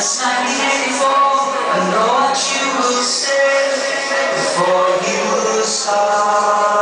Just like before, I know what you will say before you start.